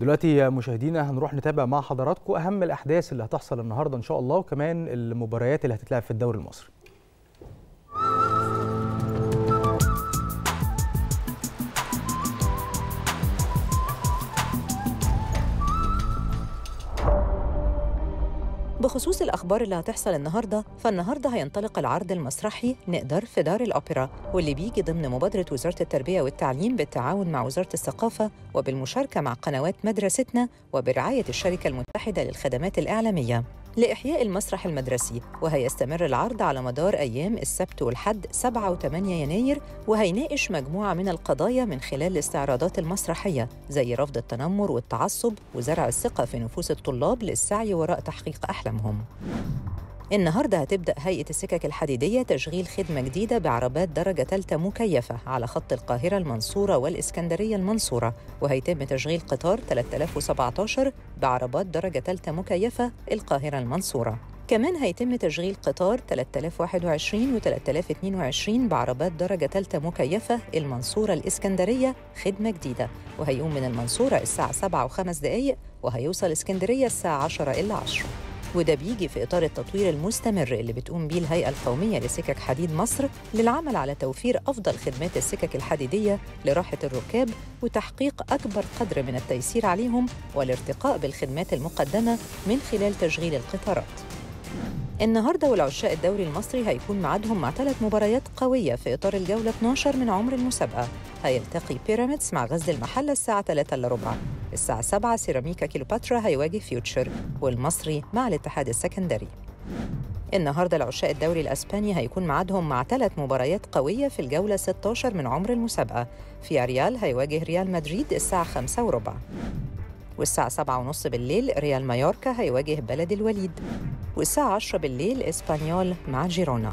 دلوقتي مشاهدينا هنروح نتابع مع حضراتكم أهم الأحداث اللي هتحصل النهارده إن شاء الله وكمان المباريات اللي هتتلعب في الدوري المصري. بخصوص الأخبار اللي هتحصل النهاردة فالنهاردة هينطلق العرض المسرحي نقدر في دار الأوبرا واللي بيجي ضمن مبادرة وزارة التربية والتعليم بالتعاون مع وزارة الثقافة وبالمشاركة مع قنوات مدرستنا وبرعاية الشركة المتحدة للخدمات الإعلامية. لإحياء المسرح المدرسي وهيستمر العرض على مدار أيام السبت والحد 7 و8 يناير وهيناقش مجموعة من القضايا من خلال الاستعراضات المسرحية زي رفض التنمر والتعصب وزرع الثقة في نفوس الطلاب للسعي وراء تحقيق أحلامهم. النهارده هتبدأ هيئة السكك الحديدية تشغيل خدمة جديدة بعربات درجة ثالثة مكيفة على خط القاهرة المنصورة والإسكندرية المنصورة وهيتم تشغيل قطار 3017 بعربات درجة ثالثة مكيفة القاهرة المنصورة. كمان هيتم تشغيل قطار 3021 و 3022 بعربات درجة ثالثة مكيفة المنصورة الإسكندرية خدمة جديدة وهيقوم من المنصورة الساعة 7 وخمس دقايق وهيوصل إسكندرية الساعة 10 إلا 10 وده بيجي في إطار التطوير المستمر اللي بتقوم بيه الهيئة القومية لسكك حديد مصر للعمل على توفير أفضل خدمات السكك الحديدية لراحة الركاب وتحقيق أكبر قدر من التيسير عليهم والارتقاء بالخدمات المقدمة من خلال تشغيل القطارات. النهارده والعشاق الدوري المصري هيكون ميعادهم مع ثلاث مباريات قوية في إطار الجولة 12 من عمر المسابقة. هيلتقي بيراميدز مع غزل المحلة الساعة 3 إلا ربع. الساعة 7 سيراميكا كيلوباترا هيواجه فيوتشر والمصري مع الاتحاد السكندري. النهارده العشاق الدوري الأسباني هيكون ميعادهم مع ثلاث مباريات قوية في الجولة 16 من عمر المسابقة. في ريال هيواجه ريال مدريد الساعة 5 وربع. والساعة 7 ونص بالليل ريال مايوركا هيواجه بلد الوليد. والساعة 10 بالليل إسبانيول مع جيرونا.